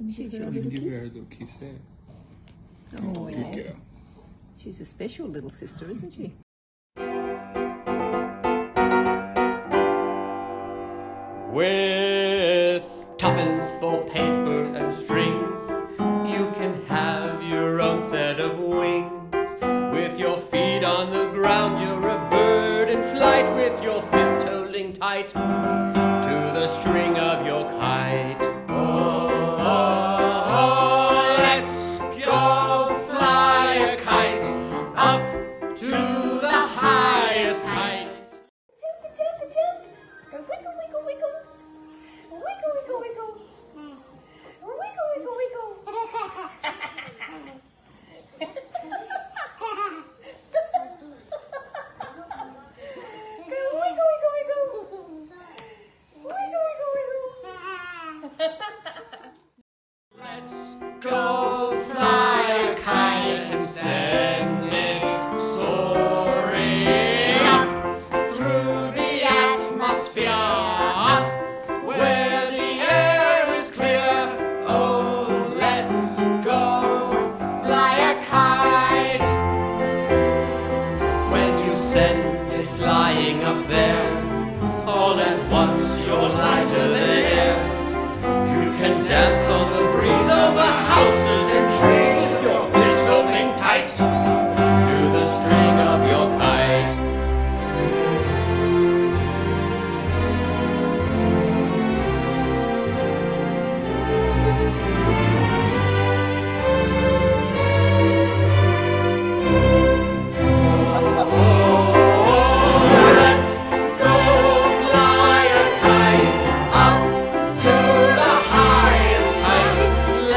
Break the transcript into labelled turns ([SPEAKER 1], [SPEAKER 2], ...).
[SPEAKER 1] She's
[SPEAKER 2] Give
[SPEAKER 1] your
[SPEAKER 2] her,
[SPEAKER 1] little
[SPEAKER 2] give her a little kiss there.
[SPEAKER 1] Oh,
[SPEAKER 2] Good
[SPEAKER 1] yeah.
[SPEAKER 2] girl.
[SPEAKER 1] She's a special little sister, isn't she?
[SPEAKER 3] With tuppence for paper and strings, you can have your own set of wings. With your feet on the ground, you're a bird in flight. With your fist holding tight to the string of your kite. Send it flying up there, all at once